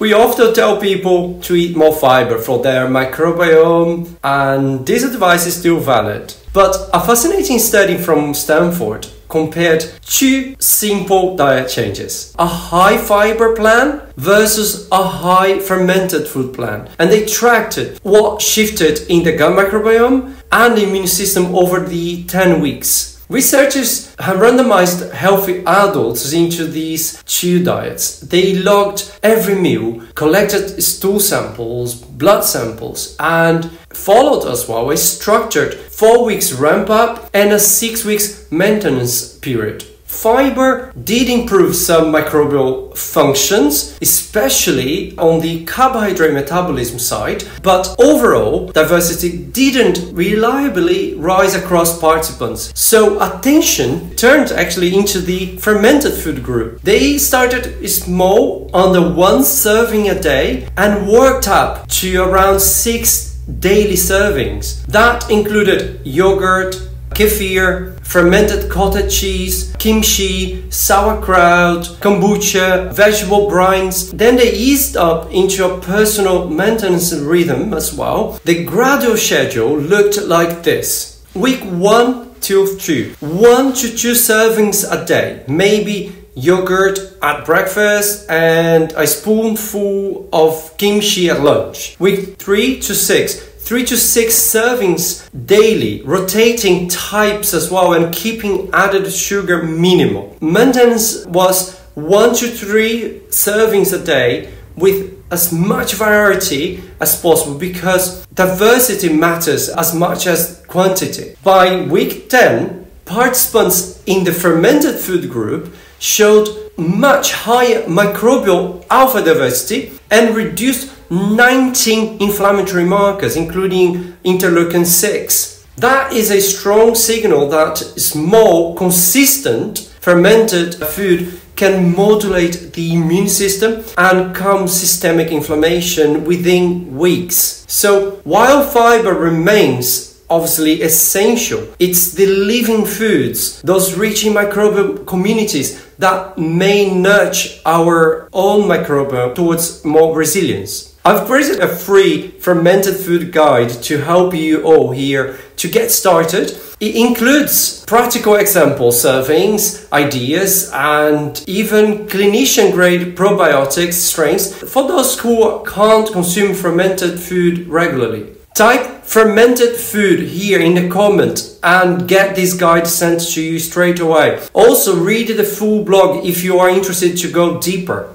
We often tell people to eat more fiber for their microbiome, and this advice is still valid. But a fascinating study from Stanford compared two simple diet changes a high fiber plan versus a high fermented food plan. And they tracked what shifted in the gut microbiome and the immune system over the 10 weeks. Researchers have randomized healthy adults into these two diets. They logged every meal, collected stool samples, blood samples, and followed as well a structured four weeks ramp up and a six weeks maintenance period. Fiber did improve some microbial functions, especially on the carbohydrate metabolism side, but overall, diversity didn't reliably rise across participants. So attention turned actually into the fermented food group. They started small, under one serving a day, and worked up to around six daily servings. That included yogurt, kefir, fermented cottage cheese, kimchi, sauerkraut, kombucha, vegetable brines. Then they eased up into a personal maintenance rhythm as well. The gradual schedule looked like this. Week 1 till 2. 1 to 2 servings a day. Maybe yogurt at breakfast and a spoonful of kimchi at lunch. Week 3 to 6 three to six servings daily, rotating types as well, and keeping added sugar minimal. Maintenance was one to three servings a day with as much variety as possible because diversity matters as much as quantity. By week 10, participants in the fermented food group showed much higher microbial alpha diversity and reduced 19 inflammatory markers, including interleukin 6. That is a strong signal that small, consistent fermented food can modulate the immune system and calm systemic inflammation within weeks. So, while fiber remains obviously essential. It's the living foods, those rich in microbial communities that may nurture our own microbiome towards more resilience. I've created a free fermented food guide to help you all here to get started. It includes practical example servings, ideas, and even clinician grade probiotics strains for those who can't consume fermented food regularly. Type fermented food here in the comment and get this guide sent to you straight away. Also read the full blog if you are interested to go deeper.